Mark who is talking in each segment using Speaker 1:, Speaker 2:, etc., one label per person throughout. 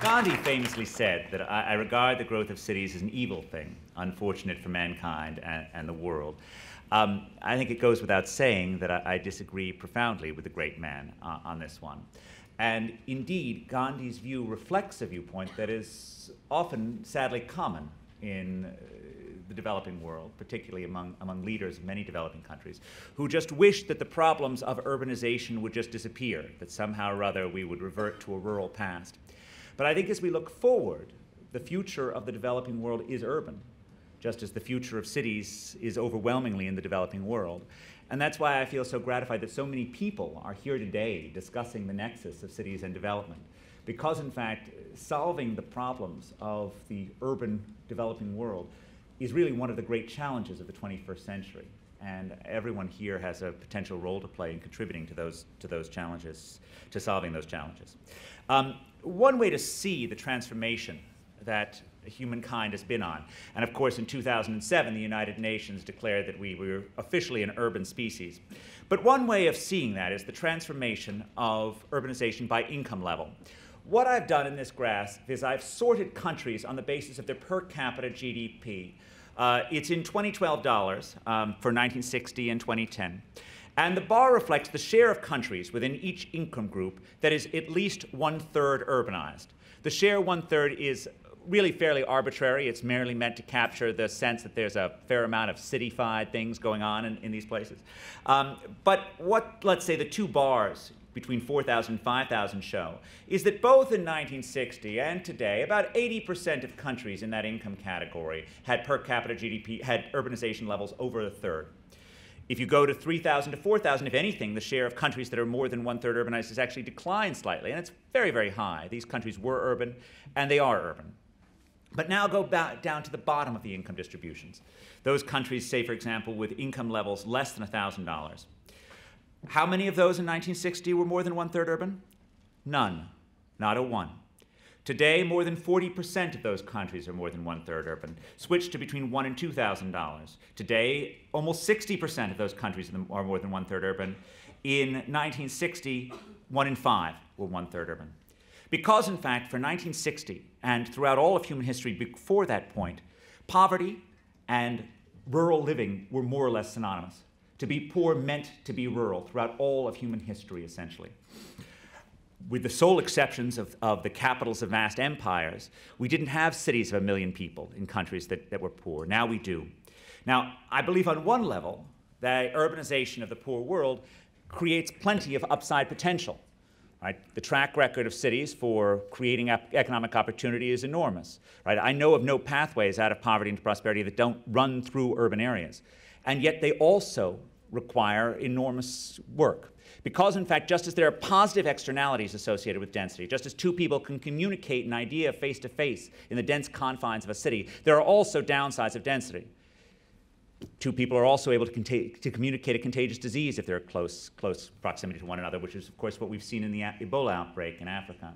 Speaker 1: Gandhi famously said that I, I, regard the growth of cities as an evil thing, unfortunate for mankind and, and the world. Um, I think it goes without saying that I, I disagree profoundly with the great man uh, on this one. And indeed, Gandhi's view reflects a viewpoint that is often, sadly, common in uh, the developing world, particularly among, among leaders of many developing countries, who just wish that the problems of urbanization would just disappear, that somehow or other we would revert to a rural past. But I think as we look forward, the future of the developing world is urban, just as the future of cities is overwhelmingly in the developing world. And that's why I feel so gratified that so many people are here today discussing the nexus of cities and development. Because, in fact, solving the problems of the urban developing world is really one of the great challenges of the 21st century. And everyone here has a potential role to play in contributing to those, to those challenges, to solving those challenges. Um, one way to see the transformation that humankind has been on. And of course, in 2007, the United Nations declared that we were officially an urban species. But one way of seeing that is the transformation of urbanization by income level. What I've done in this graph is I've sorted countries on the basis of their per capita GDP. Uh, it's in 2012 dollars um, for 1960 and 2010. And the bar reflects the share of countries within each income group that is at least one third urbanized. The share one third is really fairly arbitrary. It's merely meant to capture the sense that there's a fair amount of cityfied things going on in, in these places. Um, but what, let's say, the two bars between 4,000 and 5,000 show is that both in 1960 and today, about 80% of countries in that income category had per capita GDP, had urbanization levels over a third. If you go to 3,000 to 4,000, if anything, the share of countries that are more than one third urbanized has actually declined slightly, and it's very, very high. These countries were urban, and they are urban. But now go back down to the bottom of the income distributions. Those countries, say, for example, with income levels less than $1,000. How many of those in 1960 were more than one third urban? None, not a one. Today, more than 40% of those countries are more than one third urban, switched to between one and two thousand dollars. Today, almost 60% of those countries are more than one third urban. In 1960, one in five were one third urban. Because, in fact, for 1960 and throughout all of human history before that point, poverty and rural living were more or less synonymous. To be poor meant to be rural throughout all of human history, essentially with the sole exceptions of, of the capitals of vast empires, we didn't have cities of a million people in countries that, that were poor. Now we do. Now, I believe on one level, the urbanization of the poor world creates plenty of upside potential. Right? The track record of cities for creating economic opportunity is enormous. Right? I know of no pathways out of poverty into prosperity that don't run through urban areas. And yet they also require enormous work. Because, in fact, just as there are positive externalities associated with density, just as two people can communicate an idea face to face in the dense confines of a city, there are also downsides of density. Two people are also able to, to communicate a contagious disease if they're close, close proximity to one another, which is, of course, what we've seen in the Ebola outbreak in Africa.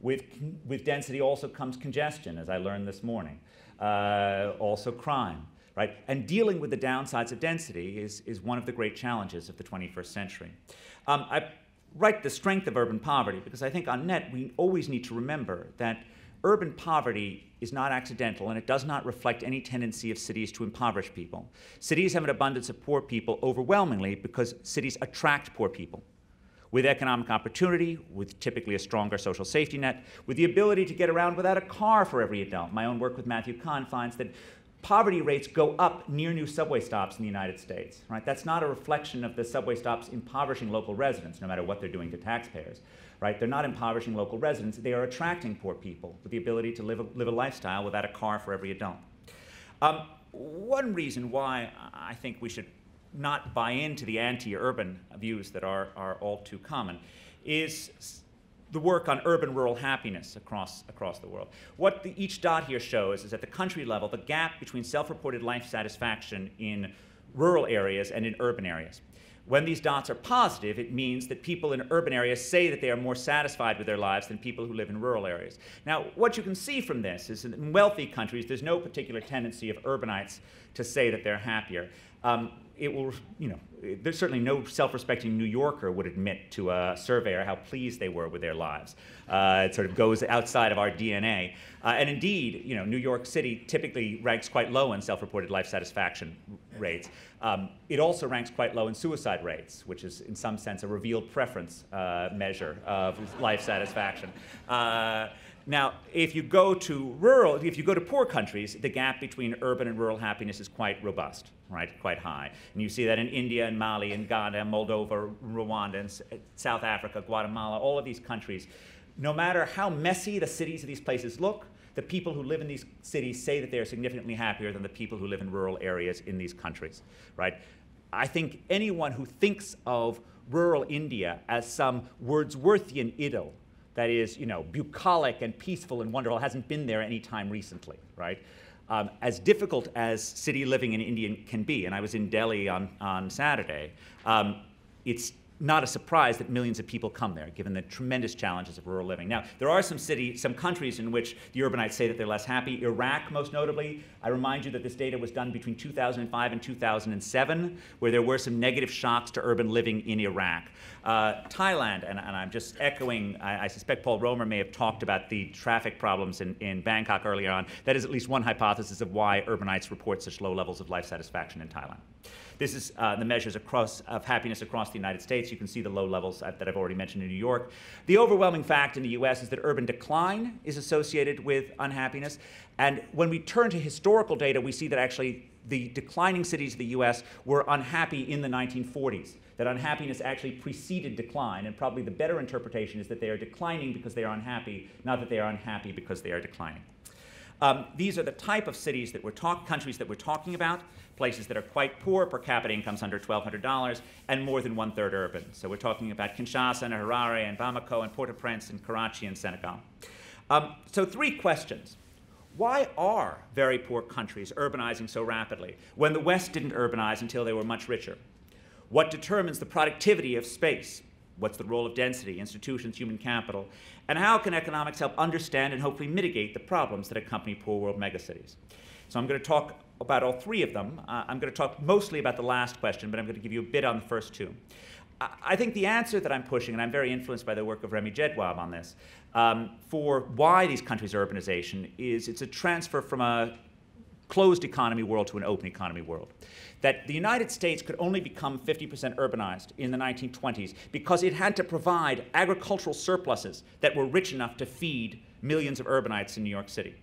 Speaker 1: With, with density also comes congestion, as I learned this morning, uh, also crime right? And dealing with the downsides of density is, is one of the great challenges of the 21st century. Um, I write the strength of urban poverty because I think on net we always need to remember that urban poverty is not accidental and it does not reflect any tendency of cities to impoverish people. Cities have an abundance of poor people overwhelmingly because cities attract poor people with economic opportunity, with typically a stronger social safety net, with the ability to get around without a car for every adult. My own work with Matthew Kahn finds that poverty rates go up near new subway stops in the United States. Right? That's not a reflection of the subway stops impoverishing local residents, no matter what they're doing to taxpayers. Right? They're not impoverishing local residents. They are attracting poor people with the ability to live a, live a lifestyle without a car for every adult. Um, one reason why I think we should not buy into the anti-urban views that are, are all too common is the work on urban-rural happiness across, across the world. What the, each dot here shows is at the country level, the gap between self-reported life satisfaction in rural areas and in urban areas. When these dots are positive, it means that people in urban areas say that they are more satisfied with their lives than people who live in rural areas. Now, what you can see from this is that in wealthy countries, there's no particular tendency of urbanites to say that they're happier. Um, it will, you know, there's certainly no self-respecting New Yorker would admit to a surveyor how pleased they were with their lives. Uh, it sort of goes outside of our DNA. Uh, and indeed, you know, New York City typically ranks quite low in self-reported life satisfaction rates. Um, it also ranks quite low in suicide rates, which is in some sense a revealed preference uh, measure of life satisfaction. Now, if you go to rural, if you go to poor countries, the gap between urban and rural happiness is quite robust, right? Quite high. And you see that in India and Mali and Ghana, Moldova, Rwanda, and South Africa, Guatemala, all of these countries. No matter how messy the cities of these places look, the people who live in these cities say that they are significantly happier than the people who live in rural areas in these countries, right? I think anyone who thinks of rural India as some Wordsworthian idyll that is, you know, bucolic and peaceful and wonderful, hasn't been there any time recently, right? Um, as difficult as city living in India can be, and I was in Delhi on, on Saturday, um, it's not a surprise that millions of people come there, given the tremendous challenges of rural living. Now, there are some cities, some countries in which the urbanites say that they're less happy. Iraq, most notably. I remind you that this data was done between 2005 and 2007, where there were some negative shocks to urban living in Iraq. Uh, Thailand, and, and, I'm just echoing, I, I, suspect Paul Romer may have talked about the traffic problems in, in Bangkok earlier on. That is at least one hypothesis of why urbanites report such low levels of life satisfaction in Thailand. This is uh, the measures across, of happiness across the United States. You can see the low levels that I've already mentioned in New York. The overwhelming fact in the US is that urban decline is associated with unhappiness. And when we turn to historical data, we see that actually the declining cities of the US were unhappy in the 1940s. That unhappiness actually preceded decline, and probably the better interpretation is that they are declining because they are unhappy, not that they are unhappy because they are declining. Um, these are the type of cities that we're talk, countries that we're talking about, places that are quite poor, per capita incomes under $1,200, and more than one third urban. So we're talking about Kinshasa and Harare and Bamako and Port-au-Prince and Karachi and Senegal. Um, so three questions. Why are very poor countries urbanizing so rapidly when the West didn't urbanize until they were much richer? What determines the productivity of space? What's the role of density, institutions, human capital? And how can economics help understand and hopefully mitigate the problems that accompany poor world megacities? So I'm going to talk about all three of them. Uh, I'm going to talk mostly about the last question, but I'm going to give you a bit on the first two. I, think the answer that I'm pushing, and I'm very influenced by the work of Remi Jedwab on this, um, for why these countries urbanization is it's a transfer from a closed economy world to an open economy world. That the United States could only become 50% urbanized in the 1920s because it had to provide agricultural surpluses that were rich enough to feed millions of urbanites in New York City.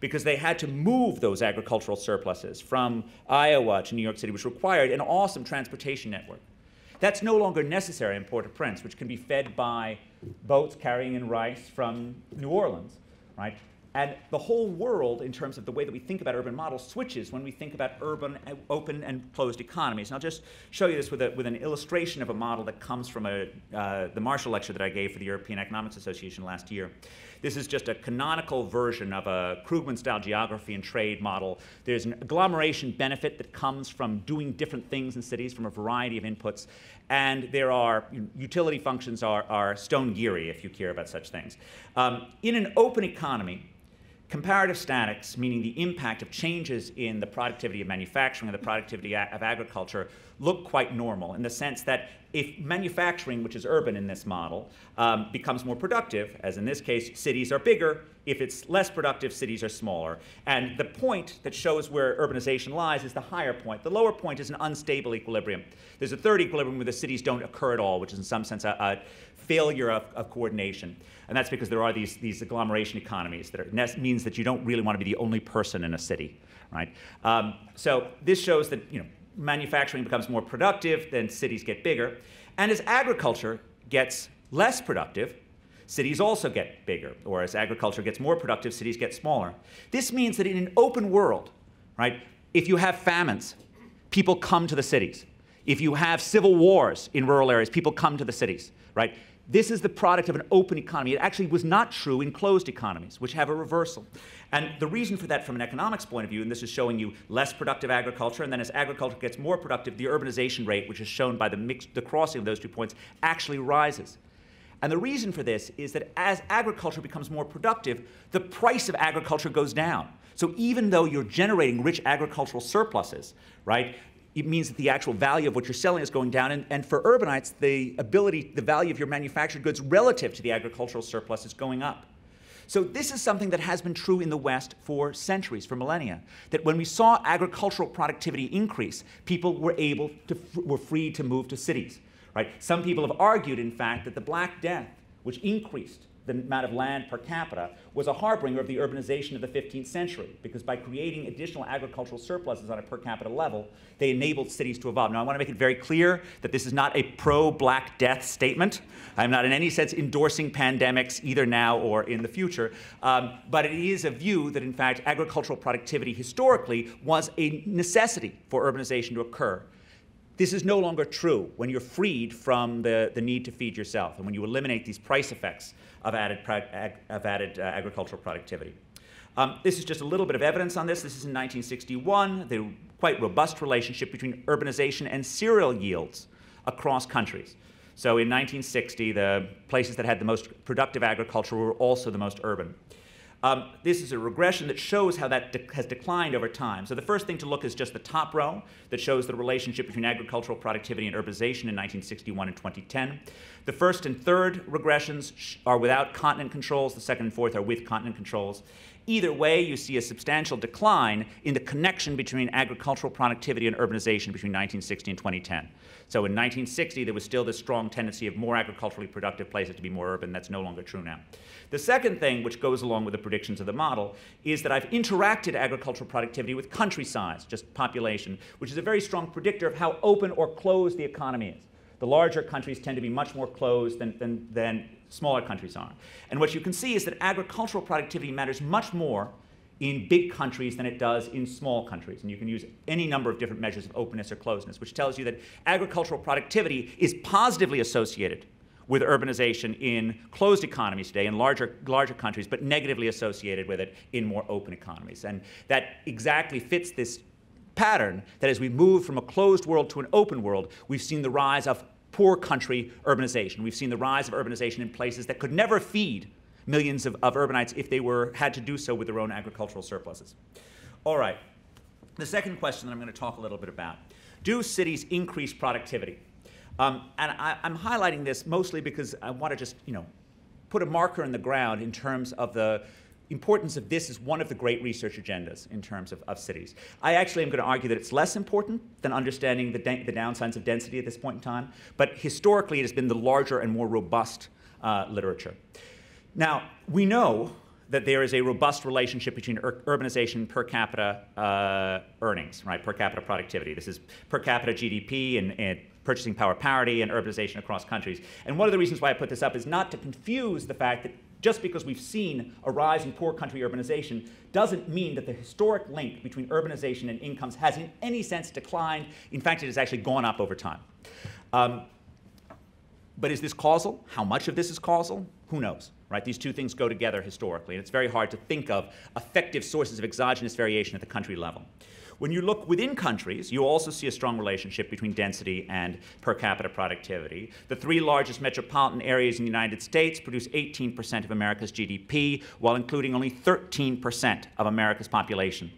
Speaker 1: Because they had to move those agricultural surpluses from Iowa to New York City, which required an awesome transportation network. That's no longer necessary in Port-au-Prince, which can be fed by boats carrying in rice from New Orleans, right? And the whole world, in terms of the way that we think about urban models, switches when we think about urban, open, and closed economies. And I'll just show you this with, a, with an illustration of a model that comes from a, uh, the Marshall lecture that I gave for the European Economics Association last year. This is just a canonical version of a Krugman-style geography and trade model. There's an agglomeration benefit that comes from doing different things in cities from a variety of inputs. And there are, utility functions are, are Stone-Geary if you care about such things. Um, in an open economy, Comparative statics, meaning the impact of changes in the productivity of manufacturing and the productivity of agriculture, look quite normal in the sense that if manufacturing, which is urban in this model, um, becomes more productive, as in this case, cities are bigger. If it's less productive, cities are smaller. And the point that shows where urbanization lies is the higher point. The lower point is an unstable equilibrium. There's a third equilibrium where the cities don't occur at all, which is in some sense a, a failure of, of, coordination. And that's because there are these, these agglomeration economies that are, means that you don't really want to be the only person in a city, right? Um, so this shows that, you know, manufacturing becomes more productive, then cities get bigger. And as agriculture gets less productive, cities also get bigger. Or as agriculture gets more productive, cities get smaller. This means that in an open world, right, if you have famines, people come to the cities. If you have civil wars in rural areas, people come to the cities, right? This is the product of an open economy. It actually was not true in closed economies, which have a reversal. And the reason for that from an economics point of view, and this is showing you less productive agriculture, and then as agriculture gets more productive, the urbanization rate, which is shown by the, mix, the crossing of those two points, actually rises. And the reason for this is that as agriculture becomes more productive, the price of agriculture goes down. So even though you're generating rich agricultural surpluses, right, it means that the actual value of what you're selling is going down. And, and for urbanites, the ability, the value of your manufactured goods relative to the agricultural surplus is going up. So this is something that has been true in the West for centuries, for millennia. That when we saw agricultural productivity increase, people were able to, were free to move to cities. Right? Some people have argued, in fact, that the Black Death, which increased the amount of land per capita, was a harbinger of the urbanization of the 15th century, because by creating additional agricultural surpluses on a per capita level, they enabled cities to evolve. Now, I want to make it very clear that this is not a pro Black Death statement. I'm not in any sense endorsing pandemics either now or in the future, um, but it is a view that, in fact, agricultural productivity historically was a necessity for urbanization to occur. This is no longer true when you're freed from the, the need to feed yourself and when you eliminate these price effects of added, of added uh, agricultural productivity. Um, this is just a little bit of evidence on this. This is in 1961, the quite robust relationship between urbanization and cereal yields across countries. So in 1960, the places that had the most productive agriculture were also the most urban. Um, this is a regression that shows how that de has declined over time. So the first thing to look is just the top row that shows the relationship between agricultural productivity and urbanization in 1961 and 2010. The first and third regressions are without continent controls. The second and fourth are with continent controls. Either way, you see a substantial decline in the connection between agricultural productivity and urbanization between 1960 and 2010. So in 1960, there was still this strong tendency of more agriculturally productive places to be more urban. That's no longer true now. The second thing, which goes along with the predictions of the model, is that I've interacted agricultural productivity with country size, just population, which is a very strong predictor of how open or closed the economy is. The larger countries tend to be much more closed than, than, than smaller countries are. And what you can see is that agricultural productivity matters much more in big countries than it does in small countries. And you can use any number of different measures of openness or closeness, which tells you that agricultural productivity is positively associated with urbanization in closed economies today, in larger, larger countries, but negatively associated with it in more open economies. And that exactly fits this pattern that as we move from a closed world to an open world, we've seen the rise of poor country urbanization. We've seen the rise of urbanization in places that could never feed millions of, of urbanites if they were, had to do so with their own agricultural surpluses. All right. The second question that I'm going to talk a little bit about. Do cities increase productivity? Um, and I, am highlighting this mostly because I want to just, you know, put a marker in the ground in terms of the importance of this as one of the great research agendas in terms of, of cities. I actually am going to argue that it's less important than understanding the, the downsides of density at this point in time, but historically it has been the larger and more robust uh, literature. Now, we know that there is a robust relationship between ur urbanization per capita uh, earnings, right, per capita productivity. This is per capita GDP and, and purchasing power parity and urbanization across countries. And one of the reasons why I put this up is not to confuse the fact that just because we've seen a rise in poor country urbanization doesn't mean that the historic link between urbanization and incomes has in any sense declined. In fact, it has actually gone up over time. Um, but is this causal? How much of this is causal? Who knows, right? These two things go together historically, and it's very hard to think of effective sources of exogenous variation at the country level. When you look within countries, you also see a strong relationship between density and per capita productivity. The three largest metropolitan areas in the United States produce 18% of America's GDP, while including only 13% of America's population.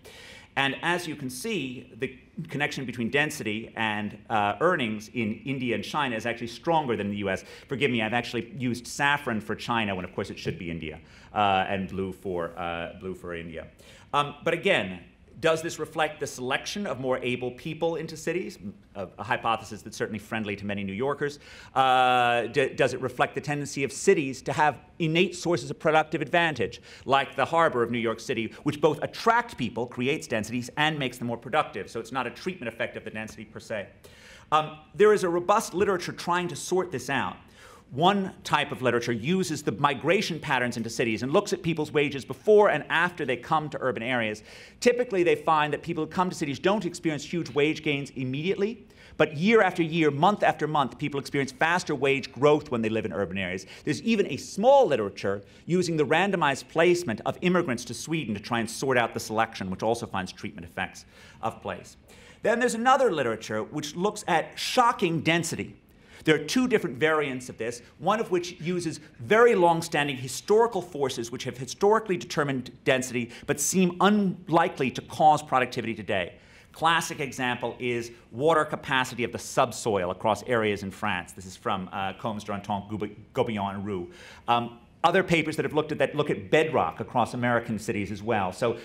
Speaker 1: And as you can see, the connection between density and uh, earnings in India and China is actually stronger than in the US. Forgive me, I've actually used saffron for China when, of course, it should be India, uh, and blue for, uh, blue for India. Um, but again, does this reflect the selection of more able people into cities? A, a hypothesis that's certainly friendly to many New Yorkers. Uh, does it reflect the tendency of cities to have innate sources of productive advantage, like the harbor of New York City, which both attract people, creates densities, and makes them more productive? So it's not a treatment effect of the density per se. Um, there is a robust literature trying to sort this out. One type of literature uses the migration patterns into cities and looks at people's wages before and after they come to urban areas. Typically, they find that people who come to cities don't experience huge wage gains immediately, But year after year, month after month, people experience faster wage growth when they live in urban areas. There's even a small literature using the randomized placement of immigrants to Sweden to try and sort out the selection, which also finds treatment effects of place. Then there's another literature which looks at shocking density. There are two different variants of this, one of which uses very long standing historical forces which have historically determined density but seem unlikely to cause productivity today. Classic example is water capacity of the subsoil across areas in France. This is from uh, Combes, Duranton, Gobillon, Roux. Um, other papers that have looked at that look at bedrock across American cities as well. So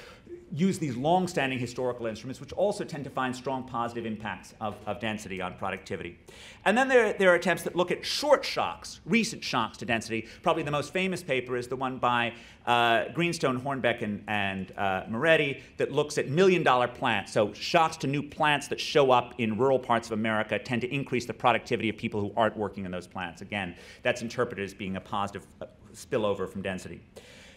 Speaker 1: use these long-standing historical instruments, which also tend to find strong positive impacts of, of density on productivity. And then there, there, are attempts that look at short shocks, recent shocks to density. Probably the most famous paper is the one by uh, Greenstone, Hornbeck, and, and uh, Moretti that looks at million-dollar plants. So shocks to new plants that show up in rural parts of America tend to increase the productivity of people who aren't working in those plants. Again, that's interpreted as being a positive uh, spillover from density.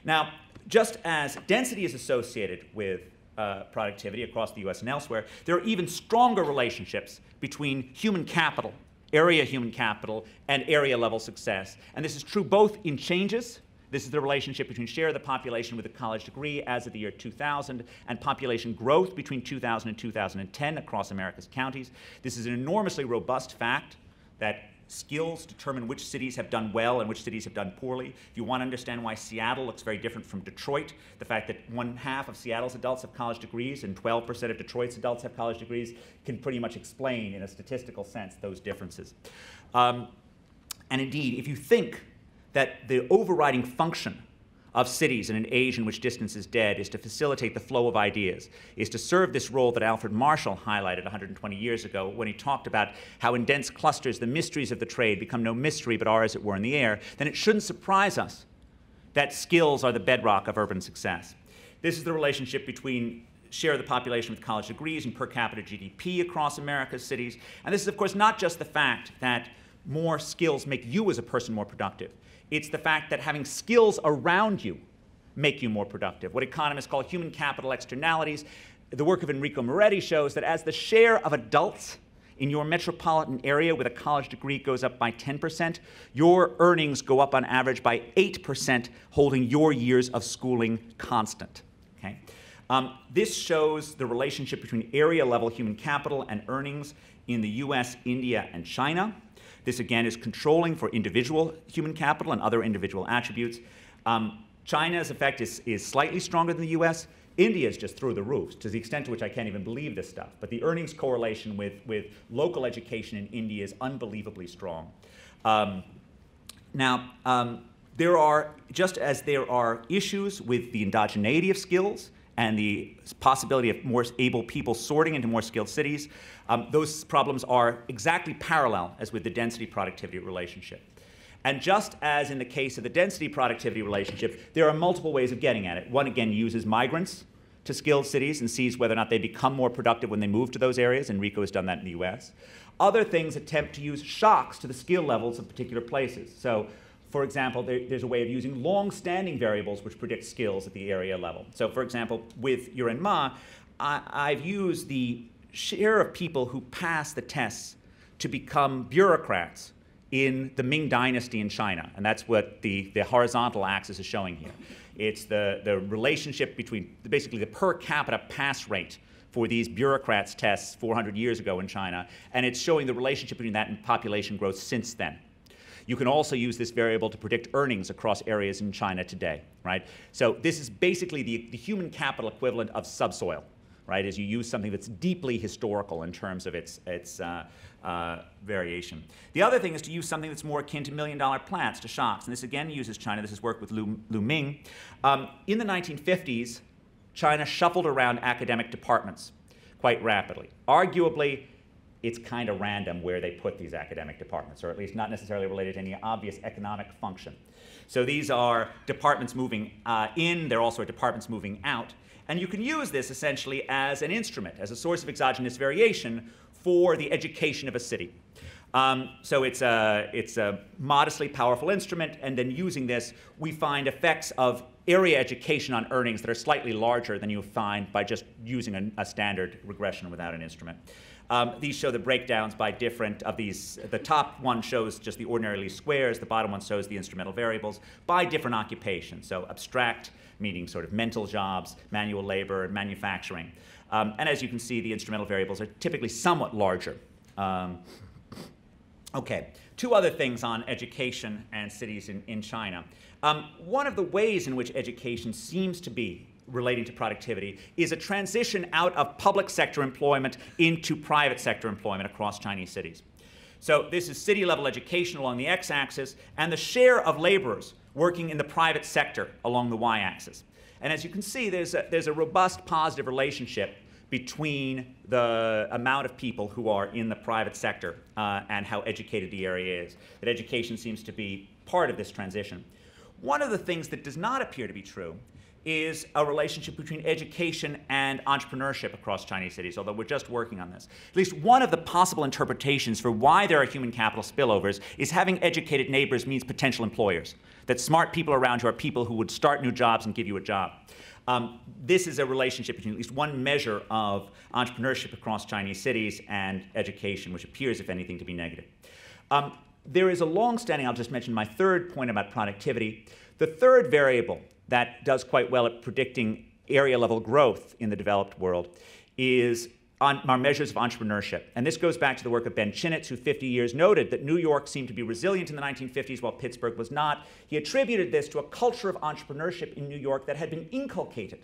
Speaker 1: Now, just as density is associated with uh, productivity across the US and elsewhere, there are even stronger relationships between human capital, area human capital, and area level success. And this is true both in changes. This is the relationship between share of the population with a college degree as of the year 2000 and population growth between 2000 and 2010 across America's counties. This is an enormously robust fact that skills determine which cities have done well and which cities have done poorly. If you want to understand why Seattle looks very different from Detroit, the fact that one half of Seattle's adults have college degrees and 12% of Detroit's adults have college degrees can pretty much explain, in a statistical sense, those differences. Um, and indeed, if you think that the overriding function of cities in an age in which distance is dead is to facilitate the flow of ideas, is to serve this role that Alfred Marshall highlighted 120 years ago when he talked about how in dense clusters the mysteries of the trade become no mystery but are, as it were, in the air, then it shouldn't surprise us that skills are the bedrock of urban success. This is the relationship between share of the population with college degrees and per capita GDP across America's cities. And this is, of course, not just the fact that more skills make you as a person more productive. It's the fact that having skills around you make you more productive. What economists call human capital externalities. The work of Enrico Moretti shows that as the share of adults in your metropolitan area with a college degree goes up by 10%, your earnings go up on average by 8%, holding your years of schooling constant. Okay? Um, this shows the relationship between area level human capital and earnings in the US, India, and China. This again is controlling for individual human capital and other individual attributes. Um, China's effect is, is slightly stronger than the US. India is just through the roof, to the extent to which I can't even believe this stuff. But the earnings correlation with, with local education in India is unbelievably strong. Um, now, um, there are, just as there are issues with the endogeneity of skills, and the possibility of more able people sorting into more skilled cities, um, those problems are exactly parallel as with the density productivity relationship. And just as in the case of the density productivity relationship, there are multiple ways of getting at it. One, again, uses migrants to skilled cities and sees whether or not they become more productive when they move to those areas. Enrico has done that in the US. Other things attempt to use shocks to the skill levels of particular places. So for example, there, there's a way of using long-standing variables which predict skills at the area level. So for example, with Yuren Ma, I, I've used the share of people who pass the tests to become bureaucrats in the Ming Dynasty in China. And that's what the, the horizontal axis is showing here. It's the, the relationship between basically the per capita pass rate for these bureaucrats tests 400 years ago in China. And it's showing the relationship between that and population growth since then. You can also use this variable to predict earnings across areas in China today, right? So this is basically the, the human capital equivalent of subsoil, right? As you use something that's deeply historical in terms of its, its uh, uh, variation. The other thing is to use something that's more akin to million dollar plants, to shocks. And this again uses China. This is work with Lu, Lu Ming. Um, in the 1950s, China shuffled around academic departments quite rapidly. Arguably, it's kind of random where they put these academic departments, or at least not necessarily related to any obvious economic function. So these are departments moving uh, in, they're also departments moving out. And you can use this essentially as an instrument, as a source of exogenous variation for the education of a city. Um, so it's a, it's a modestly powerful instrument, and then using this, we find effects of area education on earnings that are slightly larger than you find by just using a, a standard regression without an instrument. Um, these show the breakdowns by different of these. The top one shows just the ordinary least squares. The bottom one shows the instrumental variables by different occupations. So abstract, meaning sort of mental jobs, manual labor, and manufacturing. Um, and as you can see, the instrumental variables are typically somewhat larger. Um, okay, two other things on education and cities in, in China. Um, one of the ways in which education seems to be relating to productivity is a transition out of public sector employment into private sector employment across Chinese cities. So this is city level education along the x axis and the share of laborers working in the private sector along the y axis. And as you can see, there's a, there's a robust positive relationship between the amount of people who are in the private sector uh, and how educated the area is. That education seems to be part of this transition. One of the things that does not appear to be true is a relationship between education and entrepreneurship across Chinese cities, although we're just working on this. At least one of the possible interpretations for why there are human capital spillovers is having educated neighbors means potential employers, that smart people around you are people who would start new jobs and give you a job. Um, this is a relationship between at least one measure of entrepreneurship across Chinese cities and education, which appears, if anything, to be negative. Um, there is a long-standing, I'll just mention my third point about productivity. The third variable that does quite well at predicting area level growth in the developed world is on our measures of entrepreneurship. And this goes back to the work of Ben Chinitz, who 50 years noted that New York seemed to be resilient in the 1950s while Pittsburgh was not. He attributed this to a culture of entrepreneurship in New York that had been inculcated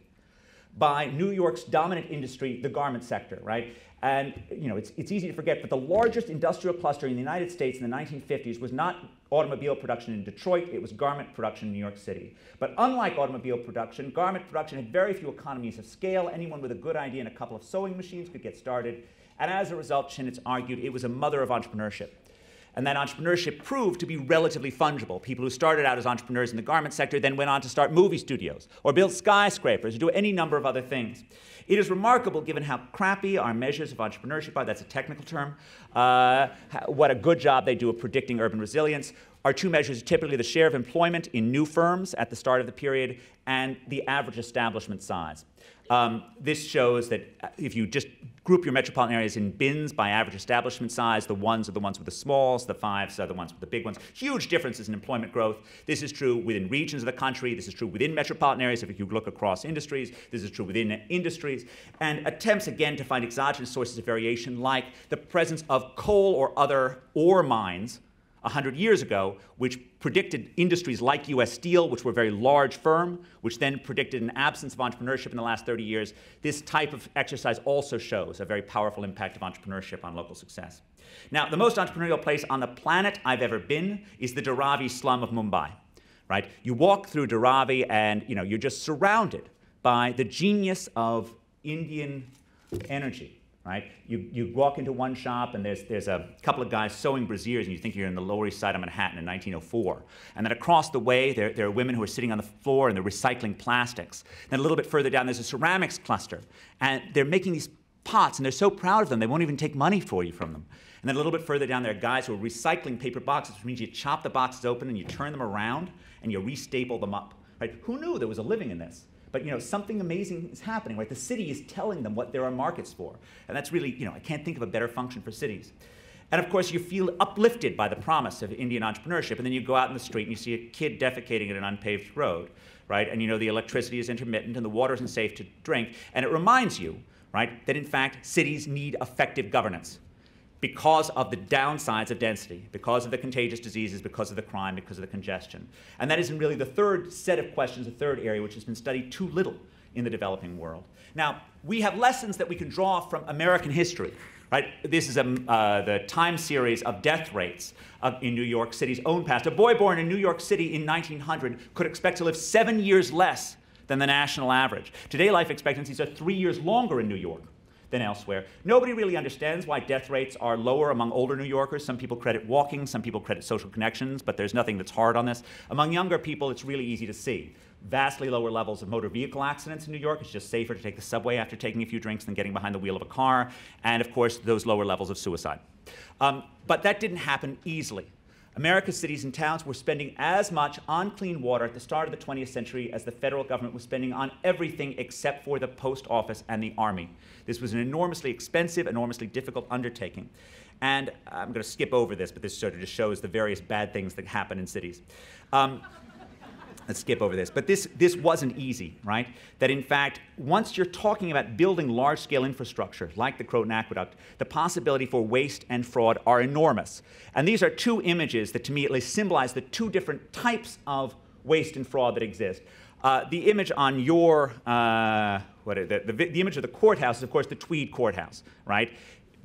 Speaker 1: by New York's dominant industry, the garment sector, right? And you know, it's, it's easy to forget, but the largest industrial cluster in the United States in the 1950s was not automobile production in Detroit, it was garment production in New York City. But unlike automobile production, garment production had very few economies of scale. Anyone with a good idea and a couple of sewing machines could get started. And as a result, Chinitz argued it was a mother of entrepreneurship. And that entrepreneurship proved to be relatively fungible. People who started out as entrepreneurs in the garment sector then went on to start movie studios or build skyscrapers or do any number of other things. It is remarkable, given how crappy our measures of entrepreneurship are, that's a technical term, uh, what a good job they do of predicting urban resilience. Our two measures are typically the share of employment in new firms at the start of the period and the average establishment size. Um, this shows that uh, if you just group your metropolitan areas in bins by average establishment size, the ones are the ones with the smalls, the fives are the ones with the big ones. Huge differences in employment growth. This is true within regions of the country. This is true within metropolitan areas if you look across industries. This is true within industries. And attempts again to find exogenous sources of variation like the presence of coal or other ore mines 100 years ago, which predicted industries like US Steel, which were a very large firm, which then predicted an absence of entrepreneurship in the last 30 years. This type of exercise also shows a very powerful impact of entrepreneurship on local success. Now, the most entrepreneurial place on the planet I've ever been is the Dharavi slum of Mumbai. Right? You walk through Dharavi and you know, you're just surrounded by the genius of Indian energy right? You, you walk into one shop and there's, there's a couple of guys sewing brassieres and you think you're in the Lower East Side of Manhattan in 1904. And then across the way, there, there are women who are sitting on the floor and they're recycling plastics. Then a little bit further down, there's a ceramics cluster. And they're making these pots and they're so proud of them, they won't even take money for you from them. And then a little bit further down, there are guys who are recycling paper boxes, which means you chop the boxes open and you turn them around and you restaple them up. Right? Who knew there was a living in this? But you know, mm-hmm. something amazing is happening, right? The city is telling them what there are markets for. And that's really, you know, I can't think of a better function for cities. And of course, you feel uplifted by the promise of Indian entrepreneurship. And then you go out in the street and you see a kid defecating in an unpaved road, right? And you know the electricity is intermittent and the water isn't safe to drink. And it reminds you, right, that in fact, cities need effective governance because of the downsides of density, because of the contagious diseases, because of the crime, because of the congestion. And that isn't really the third set of questions, the third area, which has been studied too little in the developing world. Now, we have lessons that we can draw from American history. Right? This is a, uh, the time series of death rates of, in New York City's own past. A boy born in New York City in 1900 could expect to live seven years less than the national average. Today, life expectancies are three years longer in New York than elsewhere. Nobody really understands why death rates are lower among older New Yorkers. Some people credit walking, some people credit social connections, but there's nothing that's hard on this. Among younger people, it's really easy to see. Vastly lower levels of motor vehicle accidents in New York. It's just safer to take the subway after taking a few drinks than getting behind the wheel of a car. And of course, those lower levels of suicide. Um, but that didn't happen easily. America's cities and towns were spending as much on clean water at the start of the 20th century as the federal government was spending on everything except for the post office and the army. This was an enormously expensive, enormously difficult undertaking. And I'm going to skip over this, but this sort of just shows the various bad things that happen in cities. Um, let's skip over this. But this, this wasn't easy, right? That in fact, once you're talking about building large scale infrastructure like the Croton Aqueduct, the possibility for waste and fraud are enormous. And these are two images that to me at least symbolize the two different types of waste and fraud that exist. Uh, the image on your, uh, what, the, the, the image of the courthouse is, of course, the Tweed Courthouse, right?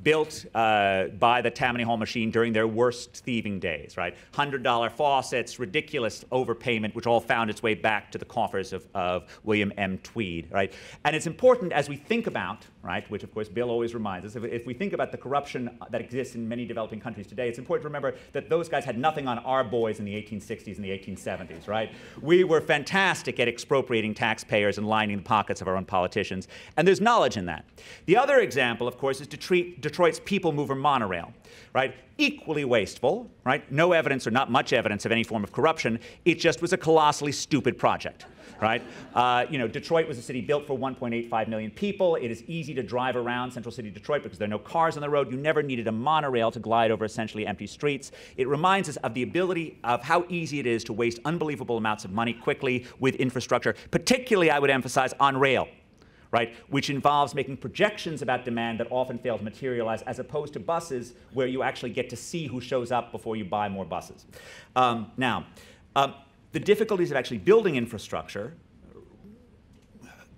Speaker 1: Built uh, by the Tammany Hall machine during their worst thieving days, right? $100 faucets, ridiculous overpayment, which all found its way back to the coffers of, of William M. Tweed, right? And it's important as we think about, right, which of course Bill always reminds us, if, if we think about the corruption that exists in many developing countries today, it's important to remember that those guys had nothing on our boys in the 1860s and the 1870s, right? We were fantastic at expropriating taxpayers and lining the pockets of our own politicians, and there's knowledge in that. The other example, of course, is Detroit's people mover monorail, right? Equally wasteful, right? No evidence or not much evidence of any form of corruption. It just was a colossally stupid project, right? Uh, you know, Detroit was a city built for 1.85 million people. It is easy to drive around central city Detroit because there are no cars on the road. You never needed a monorail to glide over essentially empty streets. It reminds us of the ability of how easy it is to waste unbelievable amounts of money quickly with infrastructure, particularly, I would emphasize, on rail right, which involves making projections about demand that often fail to materialize, as opposed to buses where you actually get to see who shows up before you buy more buses. Um, now, um, the difficulties of actually building infrastructure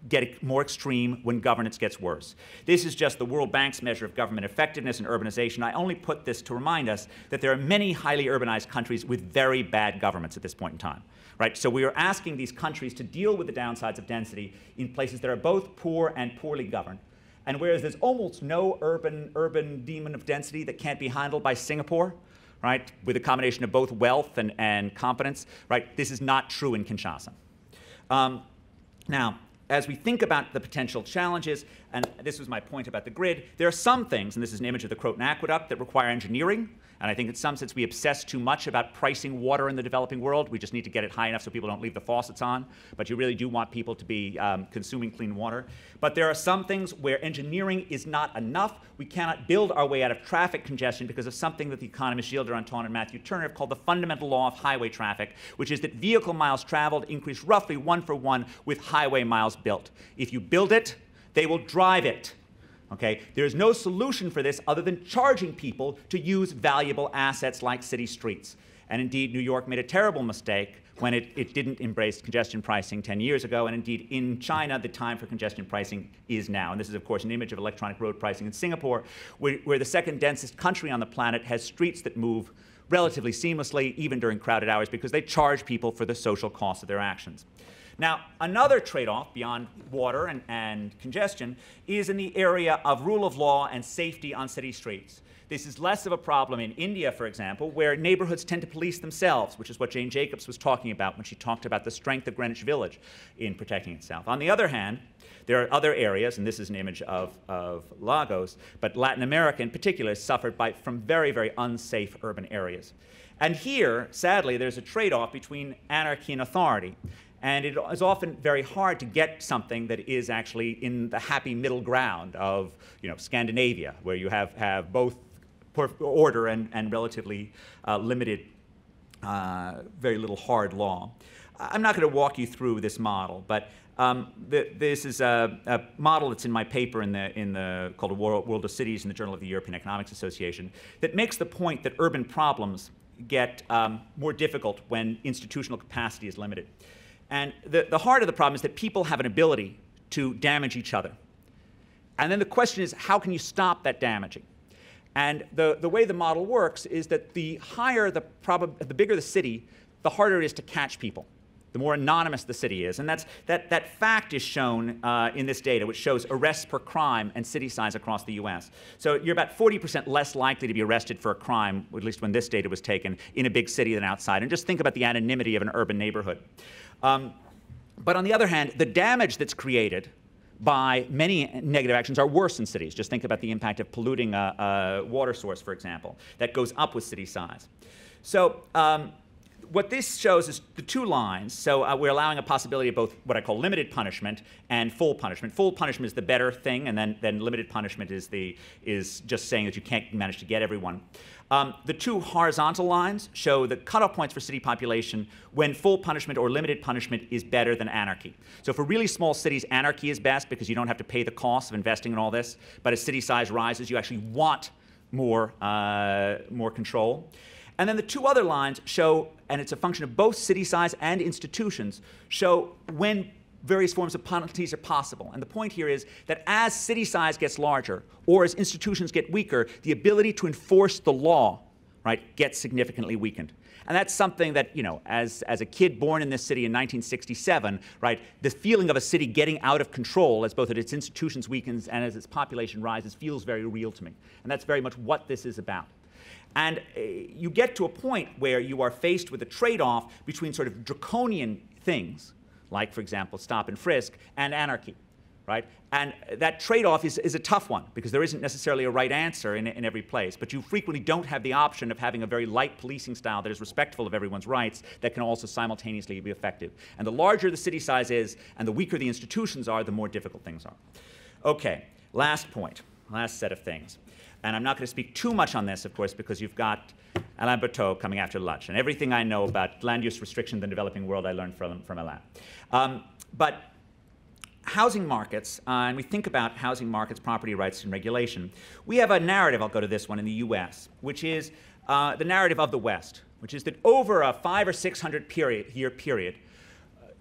Speaker 1: get more extreme when governance gets worse. This is just the World Bank's measure of government effectiveness and urbanization. I only put this to remind us that there are many highly urbanized countries with very bad governments at this point in time. Right? So we are asking these countries to deal with the downsides of density in places that are both poor and poorly governed. And whereas there's almost no urban, urban demon of density that can't be handled by Singapore, right, with a combination of both wealth and, and competence, right, this is not true in Kinshasa. Um, now, as we think about the potential challenges, and this was my point about the grid, there are some things, and this is an image of the Croton Aqueduct, that require engineering. And I think in some sense we obsess too much about pricing water in the developing world. We just need to get it high enough so people don't leave the faucets on. But you really do want people to be um, consuming clean water. But there are some things where engineering is not enough. We cannot build our way out of traffic congestion because of something that the economists Gilles Duranton and Matthew Turner have called the fundamental law of highway traffic, which is that vehicle miles traveled increase roughly one for one with highway miles built. If you build it, they will drive it. Okay? There's no solution for this other than charging people to use valuable assets like city streets. And indeed, New York made a terrible mistake when it, it didn't embrace congestion pricing 10 years ago. And indeed, in China, the time for congestion pricing is now. And this is, of course, an image of electronic road pricing in Singapore, where, where the second densest country on the planet has streets that move relatively seamlessly, even during crowded hours, because they charge people for the social cost of their actions. Now, another trade off beyond water and, and congestion is in the area of rule of law and safety on city streets. This is less of a problem in India, for example, where neighborhoods tend to police themselves, which is what Jane Jacobs was talking about when she talked about the strength of Greenwich Village in protecting itself. On the other hand, there are other areas, and this is an image of, of Lagos, but Latin America in particular suffered by, from very, very unsafe urban areas. And here, sadly, there's a trade off between anarchy and authority. And it is often very hard to get something that is actually in the happy middle ground of you know, Scandinavia, where you have, have both order and, and relatively uh, limited, uh, very little hard law. I'm not going to walk you through this model, but um, the, this is a, a, model that's in my paper in the, in the, called World, World of Cities in the Journal of the European Economics Association that makes the point that urban problems get um, more difficult when institutional capacity is limited. And the, the heart of the problem is that people have an ability to damage each other. And then the question is, how can you stop that damaging? And the, the way the model works is that the higher the, the bigger the city, the harder it is to catch people, the more anonymous the city is. And that's, that, that fact is shown uh, in this data, which shows arrests per crime and city size across the US. So you're about 40% less likely to be arrested for a crime, at least when this data was taken, in a big city than outside. And just think about the anonymity of an urban neighborhood. Um, but on the other hand, the damage that's created by many negative actions are worse in cities. Just think about the impact of polluting a, a, water source, for example. That goes up with city size. So um, what this shows is the two lines. So uh, we're allowing a possibility of both what I call limited punishment and full punishment. Full punishment is the better thing, and then, then limited punishment is, the, is just saying that you can't manage to get everyone. Um, the two horizontal lines show the cutoff points for city population when full punishment or limited punishment is better than anarchy. So for really small cities, anarchy is best because you don't have to pay the cost of investing in all this. But as city size rises, you actually want more, uh, more control. And then the two other lines show, and it's a function of both city size and institutions, show when various forms of penalties are possible. And the point here is that as city size gets larger or as institutions get weaker, the ability to enforce the law right, gets significantly weakened. And that's something that, you know, as, as a kid born in this city in 1967, right, the feeling of a city getting out of control as both its institutions weakens and as its population rises feels very real to me. And that's very much what this is about. And uh, you get to a point where you are faced with a trade off between sort of draconian things, like, for example, stop and frisk, and anarchy. Right? And that trade off is, is a tough one because there isn't necessarily a right answer in, in every place. But you frequently don't have the option of having a very light policing style that is respectful of everyone's rights that can also simultaneously be effective. And the larger the city size is and the weaker the institutions are, the more difficult things are. Okay, last point, last set of things. And I'm not going to speak too much on this, of course, because you've got Alain Bertaud coming after lunch. And everything I know about land use restriction in the developing world, I learned from, from Alain. Um, but housing markets, uh, and we think about housing markets, property rights, and regulation, we have a narrative, I'll go to this one, in the US, which is uh, the narrative of the West, which is that over a five or six hundred period, year period,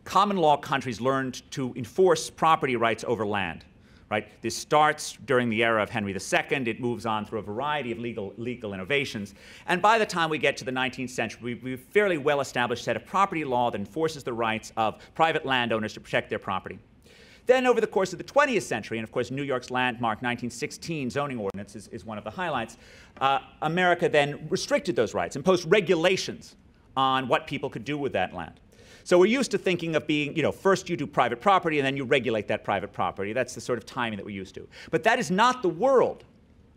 Speaker 1: common law countries learned to enforce property rights over land right? This starts during the era of Henry II. It moves on through a variety of legal, legal innovations. And by the time we get to the 19th century, we, have a fairly well-established set of property law that enforces the rights of private landowners to protect their property. Then over the course of the 20th century, and of course New York's landmark 1916 zoning ordinance is, is one of the highlights, uh, America then restricted those rights, imposed regulations on what people could do with that land. So we're used to thinking of being, you know, first you do private property and then you regulate that private property. That's the sort of timing that we're used to. But that is not the world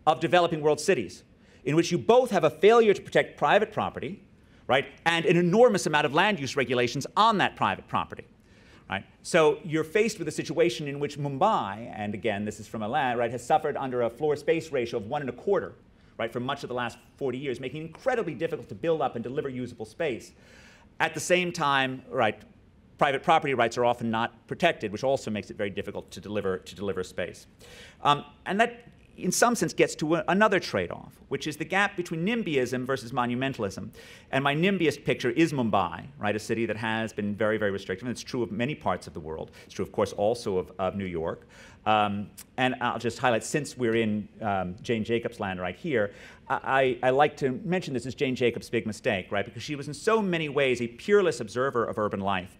Speaker 1: of developing world cities, in which you both have a failure to protect private property, right, and an enormous amount of land use regulations on that private property. Right? So you're faced with a situation in which Mumbai, and again, this is from Alain, right, has suffered under a floor space ratio of one and a quarter, right, for much of the last 40 years, making it incredibly difficult to build up and deliver usable space. At the same time, right, private property rights are often not protected, which also makes it very difficult to deliver, to deliver space. Um, and that, in some sense, gets to a, another trade-off, which is the gap between NIMBYism versus monumentalism. And my NIMBYist picture is Mumbai, right, a city that has been very, very restrictive. And it's true of many parts of the world. It's true, of course, also of, of New York. Um, and I'll just highlight, since we're in um, Jane Jacobs land right here, I, I, like to mention this as Jane Jacobs' big mistake, right? Because she was in so many ways a peerless observer of urban life.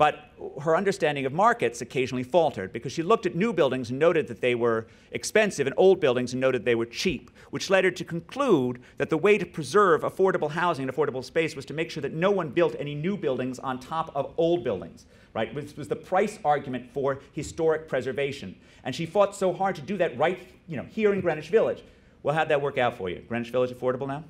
Speaker 1: But her understanding of markets occasionally faltered because she looked at new buildings and noted that they were expensive and old buildings and noted they were cheap, which led her to conclude that the way to preserve affordable housing and affordable space was to make sure that no one built any new buildings on top of old buildings, right? This was the price argument for historic preservation. And she fought so hard to do that right you know, here in Greenwich Village. Well, how'd that work out for you? Greenwich Village affordable now?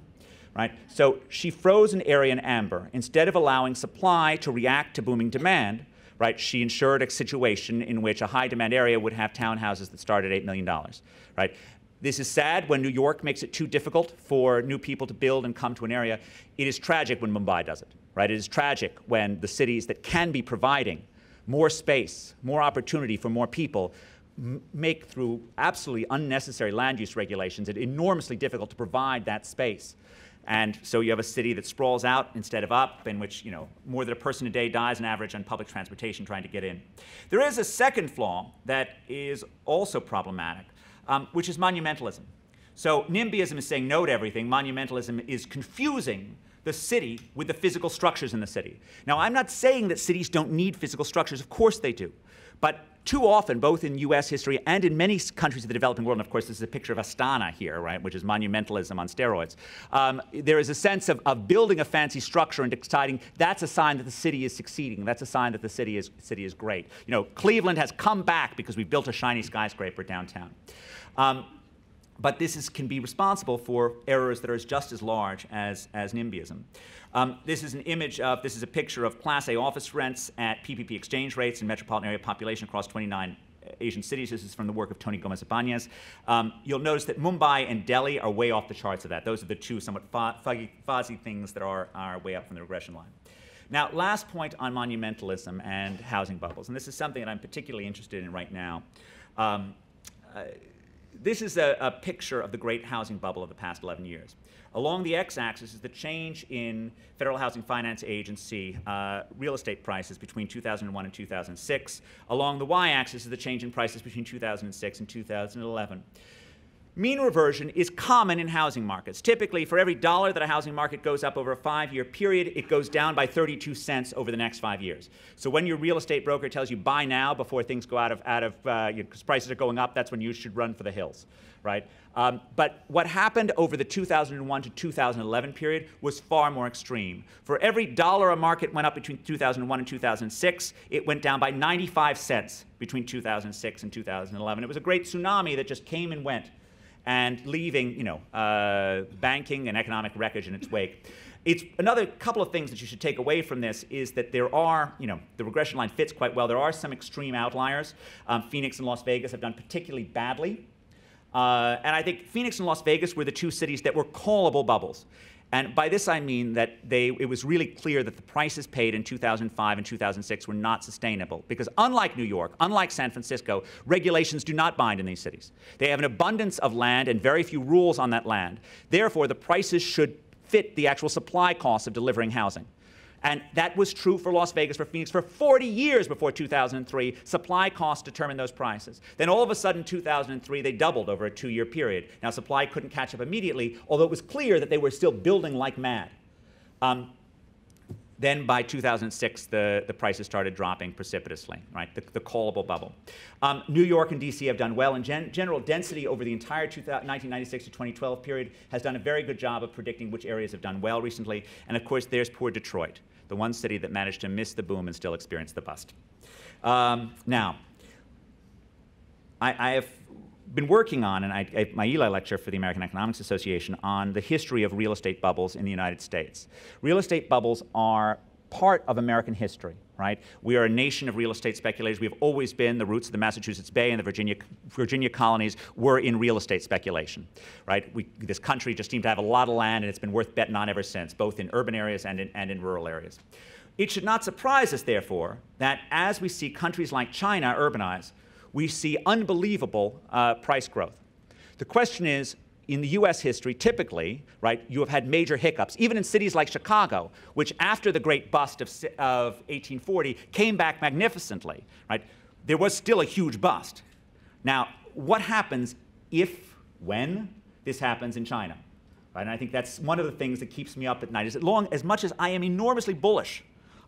Speaker 1: Right? So she froze an area in amber. Instead of allowing supply to react to booming demand, right, she ensured a situation in which a high demand area would have townhouses that start at $8 million. Right? This is sad when New York makes it too difficult for new people to build and come to an area. It is tragic when Mumbai does it. Right? It is tragic when the cities that can be providing more space, more opportunity for more people make through absolutely unnecessary land use regulations it enormously difficult to provide that space. And so you have a city that sprawls out instead of up, in which you know more than a person a day dies on average on public transportation trying to get in. There is a second flaw that is also problematic, um, which is monumentalism. So NIMBYism is saying no to everything. Monumentalism is confusing the city with the physical structures in the city. Now, I'm not saying that cities don't need physical structures. Of course they do. But too often, both in US history and in many countries of the developing world, and of course, this is a picture of Astana here, right, which is monumentalism on steroids, um, there is a sense of, of building a fancy structure and deciding that's a sign that the city is succeeding. That's a sign that the city is, city is great. You know, Cleveland has come back because we built a shiny skyscraper downtown. Um, but this is, can be responsible for errors that are just as large as, as NIMBYism. Um, this is an image of, this is a picture of Class A office rents at PPP exchange rates and metropolitan area population across 29 Asian cities. This is from the work of Tony Gomez Ibanez. Um, you'll notice that Mumbai and Delhi are way off the charts of that. Those are the two somewhat fuzzy, fuzzy things that are, are way up from the regression line. Now, last point on monumentalism and housing bubbles, and this is something that I'm particularly interested in right now. Um, uh, this is a, a, picture of the great housing bubble of the past 11 years. Along the x-axis is the change in Federal Housing Finance Agency uh, real estate prices between 2001 and 2006. Along the y-axis is the change in prices between 2006 and 2011. Mean reversion is common in housing markets. Typically, for every dollar that a housing market goes up over a five-year period, it goes down by 32 cents over the next five years. So when your real estate broker tells you buy now before things go out of, out of uh, because prices are going up, that's when you should run for the hills, right? Um, but what happened over the 2001 to 2011 period was far more extreme. For every dollar a market went up between 2001 and 2006, it went down by 95 cents between 2006 and 2011. It was a great tsunami that just came and went and leaving you know, uh, banking and economic wreckage in its wake. It's another couple of things that you should take away from this is that there are, you know, the regression line fits quite well. There are some extreme outliers. Um, Phoenix and Las Vegas have done particularly badly. Uh, and I think Phoenix and Las Vegas were the two cities that were callable bubbles. And by this I mean that they, it was really clear that the prices paid in 2005 and 2006 were not sustainable. Because unlike New York, unlike San Francisco, regulations do not bind in these cities. They have an abundance of land and very few rules on that land. Therefore, the prices should fit the actual supply costs of delivering housing. And that was true for Las Vegas, for Phoenix, for 40 years before 2003. Supply costs determined those prices. Then all of a sudden, 2003, they doubled over a two-year period. Now, supply couldn't catch up immediately, although it was clear that they were still building like mad. Um, then by 2006, the, the prices started dropping precipitously, right? The, the callable bubble. Um, New York and DC have done well. In gen general, density over the entire 1996 to 2012 period has done a very good job of predicting which areas have done well recently. And of course, there's poor Detroit the one city that managed to miss the boom and still experience the bust. Um, now, I, I, have been working on, and I, I, my Ely lecture for the American Economics Association, on the history of real estate bubbles in the United States. Real estate bubbles are part of American history, right? We are a nation of real estate speculators. We have always been. The roots of the Massachusetts Bay and the Virginia, Virginia colonies were in real estate speculation, right? We, this country just seemed to have a lot of land, and it's been worth betting on ever since, both in urban areas and in, and in rural areas. It should not surprise us, therefore, that as we see countries like China urbanize, we see unbelievable uh, price growth. The question is, in the US history, typically, right, you have had major hiccups, even in cities like Chicago, which after the great bust of, of 1840 came back magnificently, right? There was still a huge bust. Now, what happens if, when this happens in China? Right? And I think that's one of the things that keeps me up at night, is that long, as much as I am enormously bullish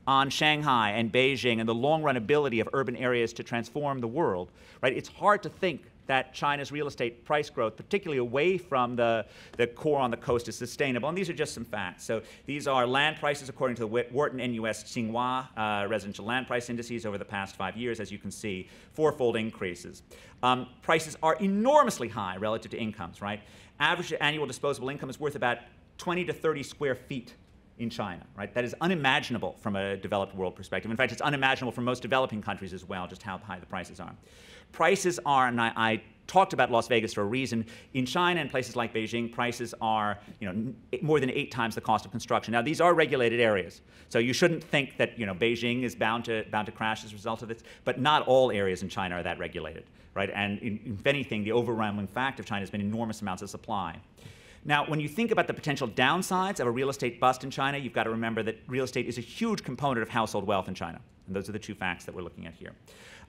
Speaker 1: on Shanghai and Beijing and the long run ability of urban areas to transform the world, right? It's hard to think that China's real estate price growth, particularly away from the, the core on the coast, is sustainable. And these are just some facts. So these are land prices according to the Wharton NUS Tsinghua uh, residential land price indices over the past five years, as you can see, fourfold increases. Um, prices are enormously high relative to incomes, right? Average annual disposable income is worth about 20 to 30 square feet in China, right? That is unimaginable from a developed world perspective. In fact, it's unimaginable for most developing countries as well, just how high the prices are. Prices are, and I, I talked about Las Vegas for a reason. In China and places like Beijing, prices are you know, more than eight times the cost of construction. Now, these are regulated areas, so you shouldn't think that you know, Beijing is bound to, bound to crash as a result of this, but not all areas in China are that regulated, right? And in, if anything, the overwhelming fact of China has been enormous amounts of supply. Now, when you think about the potential downsides of a real estate bust in China, you've got to remember that real estate is a huge component of household wealth in China. And those are the two facts that we're looking at here.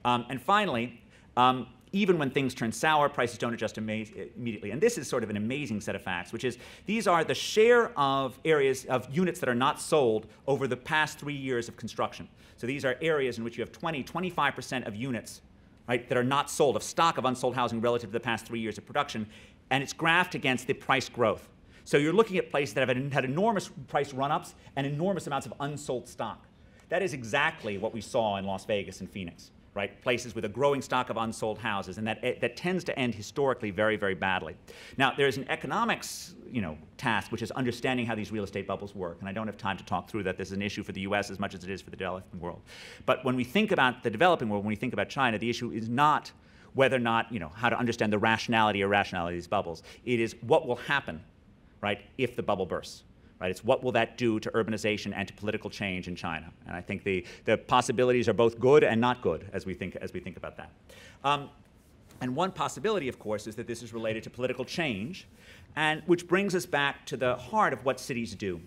Speaker 1: Um, and finally, um, even when things turn sour, prices don't adjust immediately. And this is sort of an amazing set of facts, which is these are the share of areas of units that are not sold over the past three years of construction. So these are areas in which you have 20, 25% of units right, that are not sold, of stock of unsold housing relative to the past three years of production, and it's graphed against the price growth. So you're looking at places that have had enormous price run-ups and enormous amounts of unsold stock. That is exactly what we saw in Las Vegas and Phoenix right? Places with a growing stock of unsold houses, and that, eh, that tends to end historically very, very badly. Now, there's an economics, you know, task, which is understanding how these real estate bubbles work, and I don't have time to talk through that. This is an issue for the U.S. as much as it is for the developing world. But when we think about the developing world, when we think about China, the issue is not whether or not, you know, how to understand the rationality or irrationality of these bubbles. It is what will happen, right, if the bubble bursts. Right? It's what will that do to urbanization and to political change in China? And I think the, the possibilities are both good and not good as we think, as we think about that. Um, and one possibility, of course, is that this is related to political change, and which brings us back to the heart of what cities do.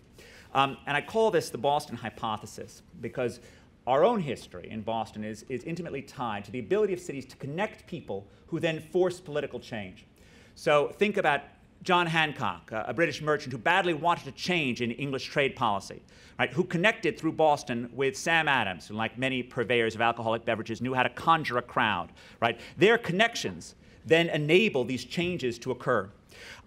Speaker 1: Um, and I call this the Boston hypothesis because our own history in Boston is, is intimately tied to the ability of cities to connect people who then force political change. So think about John Hancock, a British merchant who badly wanted to change in English trade policy, right, who connected through Boston with Sam Adams, who, like many purveyors of alcoholic beverages, knew how to conjure a crowd. Right? Their connections then enable these changes to occur.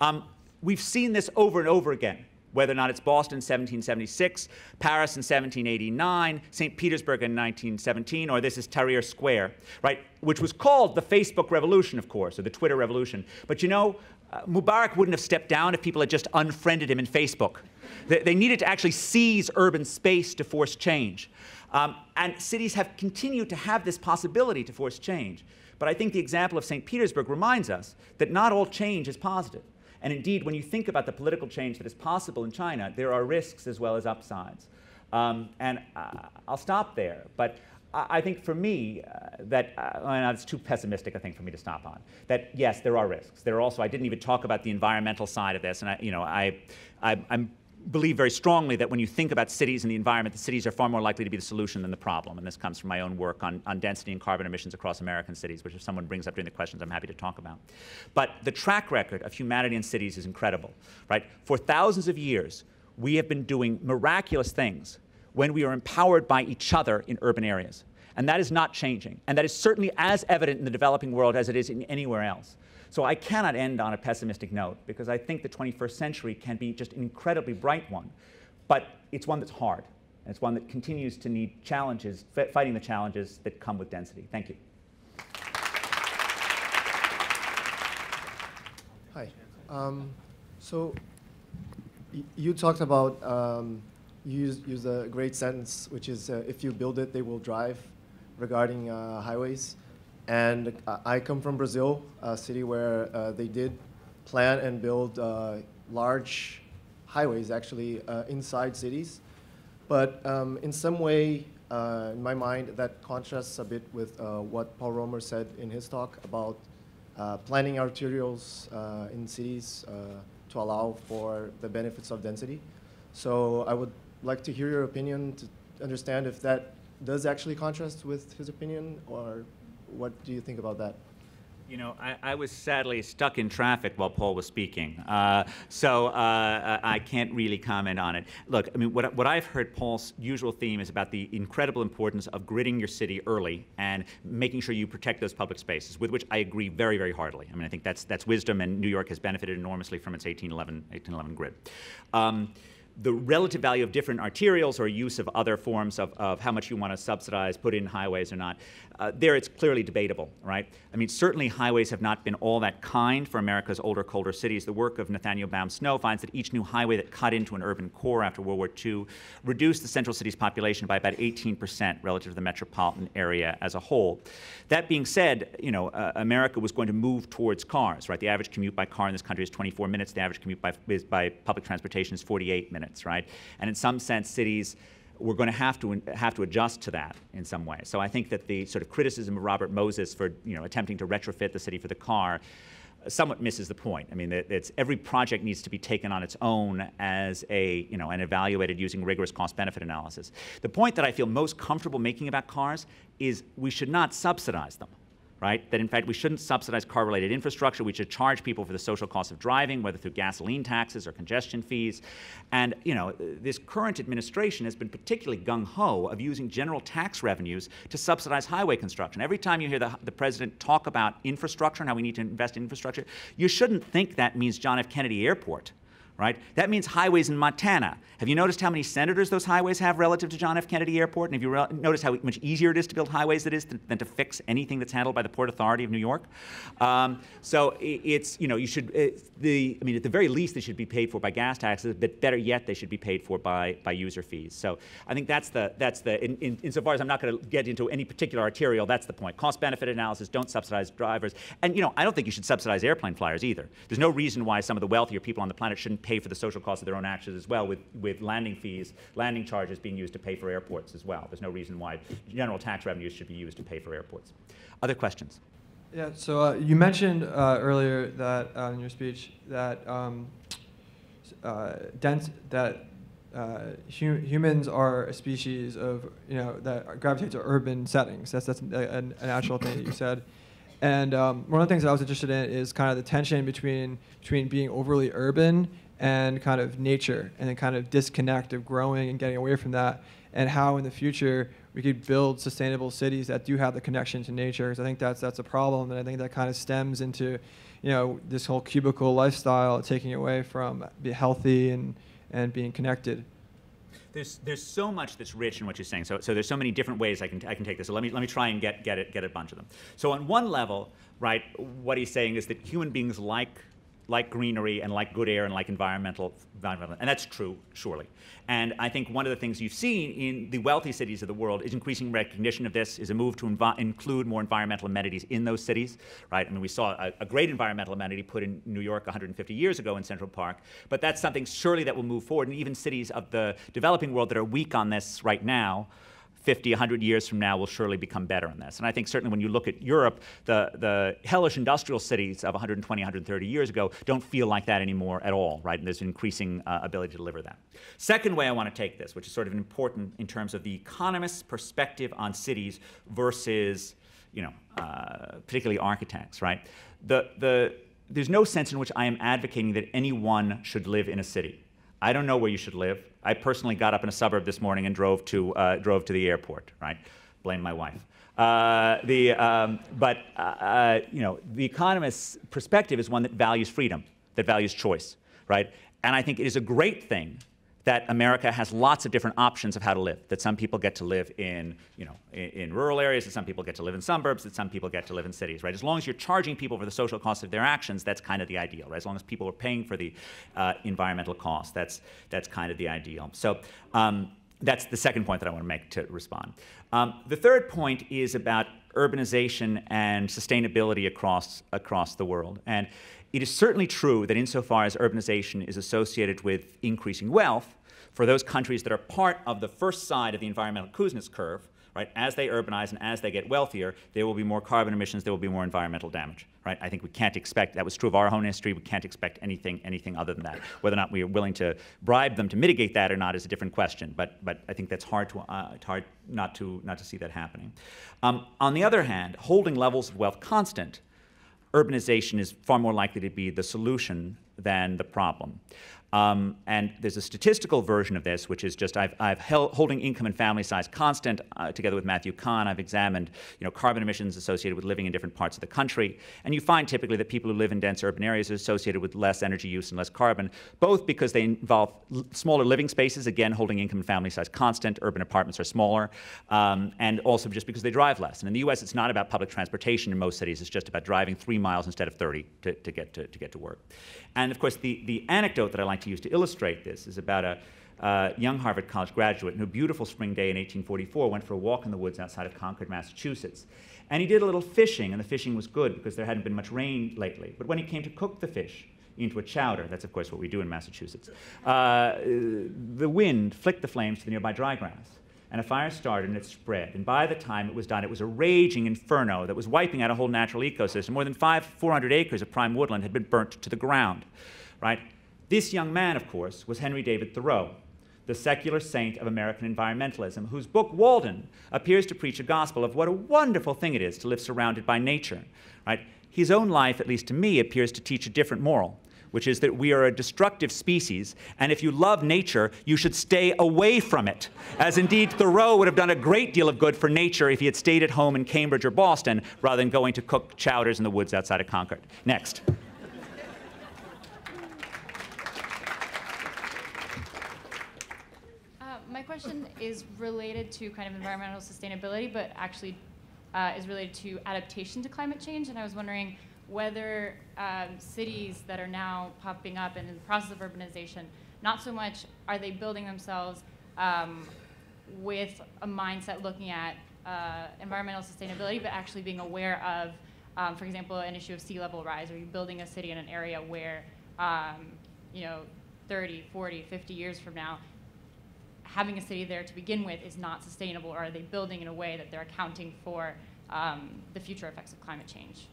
Speaker 1: Um, we've seen this over and over again whether or not it's Boston in 1776, Paris in 1789, St. Petersburg in 1917, or this is Tahrir Square, right, which was called the Facebook Revolution, of course, or the Twitter Revolution. But you know, uh, Mubarak wouldn't have stepped down if people had just unfriended him in Facebook. They, they needed to actually seize urban space to force change. Um, and cities have continued to have this possibility to force change. But I think the example of St. Petersburg reminds us that not all change is positive. And indeed, when you think about the political change that is possible in China, there are risks as well as upsides. Um, and uh, I'll stop there. But I think for me, uh, that uh, it's too pessimistic, I think, for me to stop on. That yes, there are risks. There are also. I didn't even talk about the environmental side of this, and I, you know, I, I, I believe very strongly that when you think about cities and the environment, the cities are far more likely to be the solution than the problem. And this comes from my own work on, on density and carbon emissions across American cities, which if someone brings up during the questions, I'm happy to talk about. But the track record of humanity in cities is incredible, right? For thousands of years, we have been doing miraculous things when we are empowered by each other in urban areas. And that is not changing. And that is certainly as evident in the developing world as it is in anywhere else. So I cannot end on a pessimistic note because I think the 21st century can be just an incredibly bright one. But it's one that's hard. And it's one that continues to need challenges, fighting the challenges that come with density. Thank you.
Speaker 2: Hi. Um, so you talked about um, you use, use a great sentence, which is uh, if you build it, they will drive, regarding uh, highways. And I come from Brazil, a city where uh, they did plan and build uh, large highways, actually, uh, inside cities. But um, in some way, uh, in my mind, that contrasts a bit with what Paul Romer said in his talk about planning arterials in cities to allow for the benefits of density. So I would like to hear your opinion to understand if that does actually contrast with his opinion, or what do you think about that?
Speaker 1: You know, I, I, was sadly stuck in traffic while Paul was speaking, uh, so uh, I can't really comment on it. Look, I mean, what, what I've heard Paul's usual theme is about the incredible importance of gridding your city early and making sure you protect those public spaces, with which I agree very, very heartily. I mean, I think that's, that's wisdom, and New York has benefited enormously from its 1811, 1811 grid. Um, the relative value of different arterials or use of other forms of, of how much you want to subsidize, put in highways or not, uh, there it's clearly debatable, right? I mean, certainly highways have not been all that kind for America's older, colder cities. The work of Nathaniel Baum Snow finds that each new highway that cut into an urban core after World War II reduced the central city's population by about 18% relative to the metropolitan area as a whole. That being said, you know, uh, America was going to move towards cars, right? The average commute by car in this country is 24 minutes. The average commute by, by public transportation is 48 minutes, right? And in some sense, cities we're going to have to have to adjust to that in some way. So I think that the sort of criticism of Robert Moses for you know attempting to retrofit the city for the car uh, somewhat misses the point. I mean, it's, every project needs to be taken on its own as a, you know, and evaluated using rigorous cost-benefit analysis. The point that I feel most comfortable making about cars is we should not subsidize them right? That in fact we shouldn't subsidize car related infrastructure. We should charge people for the social cost of driving, whether through gasoline taxes or congestion fees. And you know, this current administration has been particularly gung ho of using general tax revenues to subsidize highway construction. Every time you hear the, the president talk about infrastructure and how we need to invest in infrastructure, you shouldn't think that means John F. Kennedy Airport right? That means highways in Montana. Have you noticed how many senators those highways have relative to John F. Kennedy Airport? And have you re- noticed how much easier it is to build highways it is than to fix anything that's handled by the Port Authority of New York? Um, so it's, you know, you should, the, I mean, at the very least, they should be paid for by gas taxes, but better yet, they should be paid for by, by user fees. So I think that's the, that's the in, in, insofar as I'm not going to get into any particular arterial, that's the point. Cost benefit analysis, don't subsidize drivers. And, you know, I don't think you should subsidize airplane flyers either. There's no reason why some of the wealthier people on the planet shouldn't pay for the social costs of their own actions as well with, with landing fees, landing charges being used to pay for airports as well. There's no reason why general tax revenues should be used to pay for airports. Other questions?
Speaker 3: Yeah, so uh, you mentioned uh, earlier that uh, in your speech that um, uh, dense, that uh, hu humans are a species of you know that gravitate to urban settings. That's that's a, a, a natural thing that you said. And um, one of the things that I was interested in is kind of the tension between between being overly urban and kind of nature, and then kind of disconnect of growing and getting away from that, and how in the future we could build sustainable cities that do have the connection to nature. Because I think that's that's a problem, and I think that kind of stems into, you know, this whole cubicle lifestyle, taking away from be healthy and and being connected
Speaker 1: there's there's so much that's rich in what you're saying. So so there's so many different ways I can I can take this. So let me let me try and get get it get a bunch of them. So on one level, right, what he's saying is that human beings like like greenery and like good air and like environmental, environmental, and that's true, surely. And I think one of the things you've seen in the wealthy cities of the world is increasing recognition of this, is a move to include more environmental amenities in those cities, right? I mean, we saw a, a, great environmental amenity put in New York 150 years ago in Central Park, but that's something surely that will move forward, and even cities of the developing world that are weak on this right now 50, 100 years from now will surely become better in this. And I think certainly when you look at Europe, the, the hellish industrial cities of 120, 130 years ago don't feel like that anymore at all, right? And there's an increasing uh, ability to deliver that. Second way I want to take this, which is sort of important in terms of the economist's perspective on cities versus, you know, uh, particularly architects, right? The, the, there's no sense in which I am advocating that anyone should live in a city. I don't know where you should live. I personally got up in a suburb this morning and drove to, uh, drove to the airport, right? Blame my wife. Uh, the, um, but, uh, uh, you know, the economist's perspective is one that values freedom, that values choice, right? And I think it is a great thing that America has lots of different options of how to live. That some people get to live in, you know, in, in, rural areas, that some people get to live in suburbs, that some people get to live in cities, right? As long as you're charging people for the social cost of their actions, that's kind of the ideal, right? As long as people are paying for the uh, environmental cost, that's, that's kind of the ideal. So um, that's the second point that I want to make to respond. Um, the third point is about urbanization and sustainability across, across the world. And it is certainly true that insofar as urbanization is associated with increasing wealth, for those countries that are part of the first side of the environmental Kuznets curve, right, as they urbanize and as they get wealthier, there will be more carbon emissions, there will be more environmental damage, right? I think we can't expect, that was true of our own history, we can't expect anything, anything other than that. Whether or not we are willing to bribe them to mitigate that or not is a different question, but, but I think that's hard, to, uh, hard not, to, not to see that happening. Um, on the other hand, holding levels of wealth constant urbanization is far more likely to be the solution than the problem. Um, and there's a statistical version of this, which is just I've, I've held, holding income and family size constant uh, together with Matthew Kahn. I've examined you know, carbon emissions associated with living in different parts of the country. And you find typically that people who live in dense urban areas are associated with less energy use and less carbon, both because they involve smaller living spaces, again, holding income and family size constant. Urban apartments are smaller. Um, and also just because they drive less. And in the US, it's not about public transportation in most cities. It's just about driving three miles instead of 30 to, to, get, to, to get to work. And of course, the, the anecdote that I like to use to illustrate this is about a uh, young Harvard College graduate who, a beautiful spring day in 1844, went for a walk in the woods outside of Concord, Massachusetts. And he did a little fishing, and the fishing was good because there hadn't been much rain lately. But when he came to cook the fish into a chowder, that's of course what we do in Massachusetts, uh, the wind flicked the flames to the nearby dry grass and a fire started and it spread. And by the time it was done, it was a raging inferno that was wiping out a whole natural ecosystem. More than five, 400 acres of prime woodland had been burnt to the ground, right? This young man, of course, was Henry David Thoreau, the secular saint of American environmentalism, whose book Walden appears to preach a gospel of what a wonderful thing it is to live surrounded by nature, right? His own life, at least to me, appears to teach a different moral which is that we are a destructive species, and if you love nature, you should stay away from it. As indeed Thoreau would have done a great deal of good for nature if he had stayed at home in Cambridge or Boston rather than going to cook chowders in the woods outside of Concord. Next.
Speaker 4: Question is related to kind of environmental sustainability, but actually uh, is related to adaptation to climate change. And I was wondering whether um, cities that are now popping up and in the process of urbanization, not so much are they building themselves um, with a mindset looking at uh, environmental sustainability, but actually being aware of, um, for example, an issue of sea level rise. Are you building a city in an area where, um, you know, 30, 40, 50 years from now, having a city there to begin with is not sustainable, or are they building in a way that they're accounting for um, the future effects of climate change?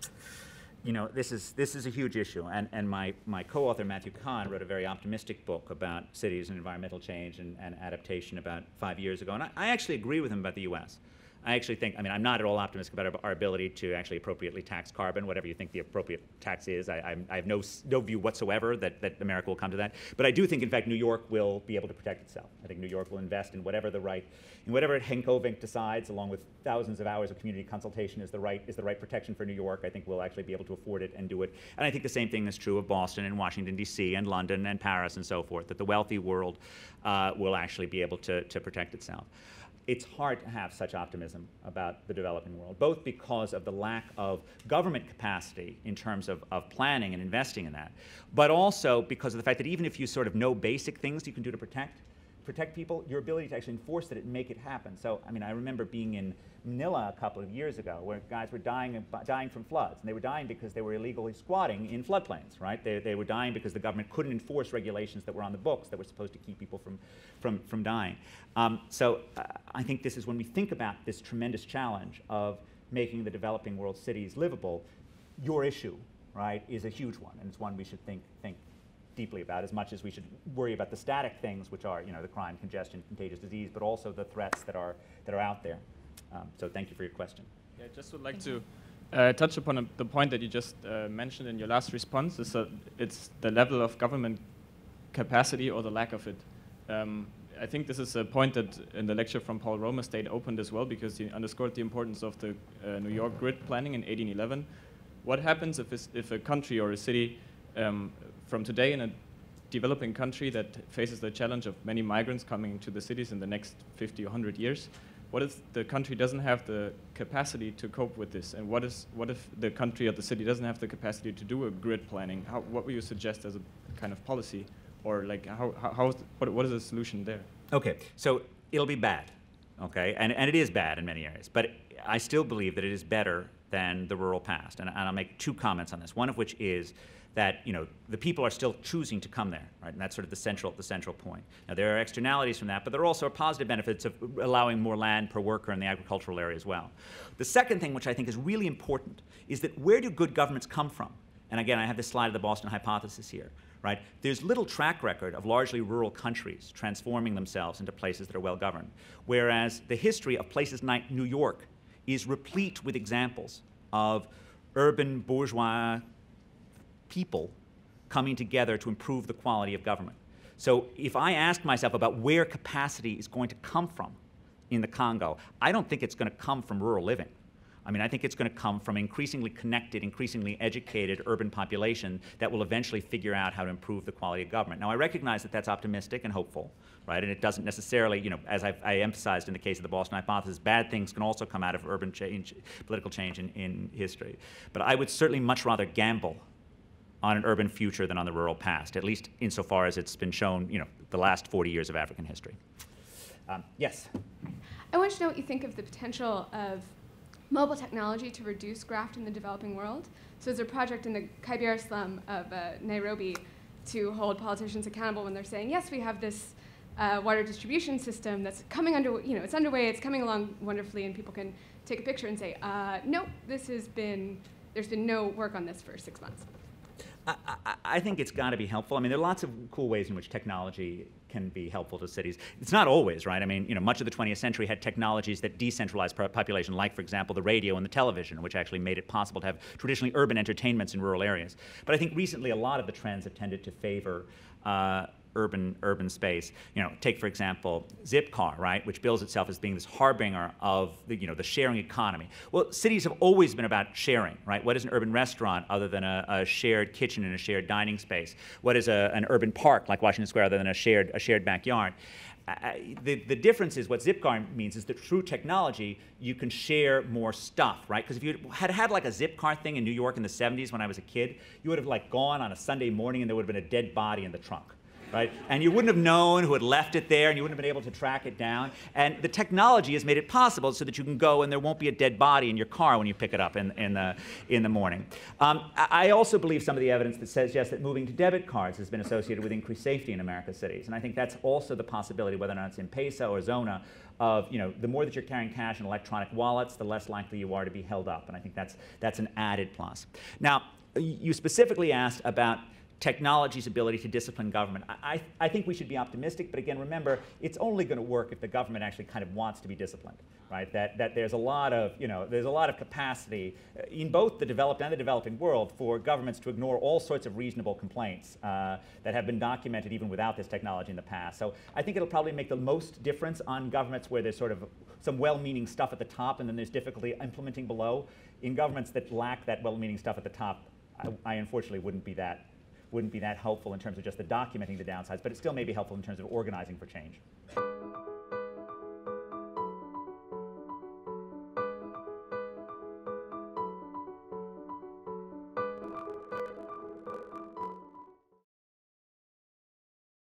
Speaker 1: You know, this is, this is a huge issue, and, and my, my co-author, Matthew Kahn, wrote a very optimistic book about cities and environmental change and, and adaptation about five years ago, and I, I actually agree with him about the U.S. I actually think, I mean, I'm not at all optimistic about our, ability to actually appropriately tax carbon, whatever you think the appropriate tax is. I, I, have no, no view whatsoever that, that America will come to that. But I do think, in fact, New York will be able to protect itself. I think New York will invest in whatever the right, in whatever Henk Ovink decides, along with thousands of hours of community consultation, is the right, is the right protection for New York. I think we'll actually be able to afford it and do it. And I think the same thing is true of Boston and Washington, D.C., and London and Paris and so forth, that the wealthy world uh, will actually be able to, to protect itself it's hard to have such optimism about the developing world, both because of the lack of government capacity in terms of, of planning and investing in that, but also because of the fact that even if you sort of know basic things you can do to protect, protect people, your ability to actually enforce it and make it happen. So, I mean, I remember being in Manila a couple of years ago where guys were dying, dying from floods. And they were dying because they were illegally squatting in floodplains, right? They, they were dying because the government couldn't enforce regulations that were on the books that were supposed to keep people from, from, from dying. Um, so uh, I think this is when we think about this tremendous challenge of making the developing world cities livable, your issue, right, is a huge one. And it's one we should think, think deeply about as much as we should worry about the static things, which are you know the crime, congestion, contagious disease, but also the threats that are that are out there. Um, so thank you for your question.
Speaker 5: Yeah, I just would like to uh, touch upon a, the point that you just uh, mentioned in your last response. Is that it's the level of government capacity or the lack of it. Um, I think this is a point that in the lecture from Paul Romer stayed opened as well because he underscored the importance of the uh, New York grid planning in 1811. What happens if, if a country or a city um, from today in a developing country that faces the challenge of many migrants coming to the cities in the next 50 or 100 years, what if the country doesn't have the capacity to cope with this? And what, is, what if the country or the city doesn't have the capacity to do a grid planning? How, what would you suggest as a kind of policy? Or like, how, how, is, what, what is the solution there?
Speaker 1: Okay, so it'll be bad, okay? And, and it is bad in many areas. But I still believe that it is better than the rural past. And, and I'll make two comments on this, one of which is that you know the people are still choosing to come there, right? And that's sort of the central the central point. Now there are externalities from that, but there are also positive benefits of allowing more land per worker in the agricultural area as well. The second thing, which I think is really important, is that where do good governments come from? And again, I have this slide of the Boston hypothesis here, right? There's little track record of largely rural countries transforming themselves into places that are well governed, whereas the history of places like New York is replete with examples of urban bourgeois people coming together to improve the quality of government. So if I ask myself about where capacity is going to come from in the Congo, I don't think it's going to come from rural living. I mean, I think it's going to come from increasingly connected, increasingly educated urban population that will eventually figure out how to improve the quality of government. Now, I recognize that that's optimistic and hopeful, right? And it doesn't necessarily, you know, as I've, i emphasized in the case of the Boston hypothesis, bad things can also come out of urban change, political change in, in history. But I would certainly much rather gamble on an urban future than on the rural past, at least insofar as it's been shown, you know, the last 40 years of African history. Um, yes?
Speaker 6: I want to know what you think of the potential of mobile technology to reduce graft in the developing world. So there's a project in the Kibera slum of uh, Nairobi to hold politicians accountable when they're saying, yes, we have this uh, water distribution system that's coming under, you know, it's underway, it's coming along wonderfully, and people can take a picture and say, uh, no, this has been, there's been no work on this for six months.
Speaker 1: I, I, think it's got to be helpful. I mean, there are lots of cool ways in which technology can be helpful to cities. It's not always, right? I mean, you know, much of the 20th century had technologies that decentralized population, like, for example, the radio and the television, which actually made it possible to have traditionally urban entertainments in rural areas. But I think recently a lot of the trends have tended to favor uh, urban urban space. You know, take for example Zipcar, right, which bills itself as being this harbinger of the you know the sharing economy. Well, cities have always been about sharing, right? What is an urban restaurant other than a, a shared kitchen and a shared dining space? What is a, an urban park like Washington Square other than a shared a shared backyard? the, the difference is what Zipcar means is that through technology, you can share more stuff, right? Because if you had had like a Zipcar thing in New York in the 70s when I was a kid, you would have like gone on a Sunday morning and there would have been a dead body in the trunk right? And you wouldn't have known who had left it there, and you wouldn't have been able to track it down. And the technology has made it possible so that you can go and there won't be a dead body in your car when you pick it up in, in, the, in the morning. Um, I also believe some of the evidence that says, yes, that moving to debit cards has been associated with increased safety in America's cities. And I think that's also the possibility, whether or not it's M-Pesa or Zoona, of you know the more that you're carrying cash in electronic wallets, the less likely you are to be held up, and I think that's that's an added plus. Now, you specifically asked about technology's ability to discipline government. I, I think we should be optimistic, but again, remember, it's only going to work if the government actually kind of wants to be disciplined, right? That, that there's a lot of, you know, there's a lot of capacity uh, in both the developed and the developing world for governments to ignore all sorts of reasonable complaints uh, that have been documented even without this technology in the past. So I think it'll probably make the most difference on governments where there's sort of some well-meaning stuff at the top and then there's difficulty implementing below. In governments that lack that well-meaning stuff at the top, I, I unfortunately wouldn't be that wouldn't be that helpful in terms of just the documenting the downsides, but it still may be helpful in terms of organizing for change.